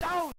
down!